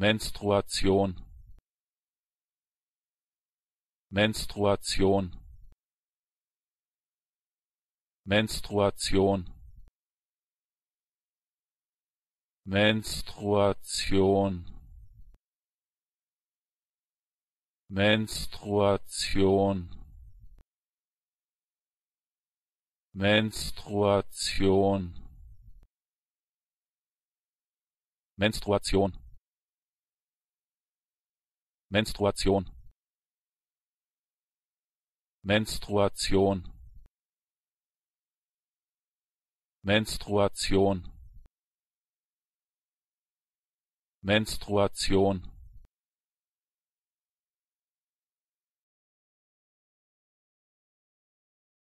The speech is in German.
Menstruation. Menstruation. Menstruation. Menstruation. Menstruation. Menstruation. Menstruation Menstruation. Menstruation. Menstruation. Menstruation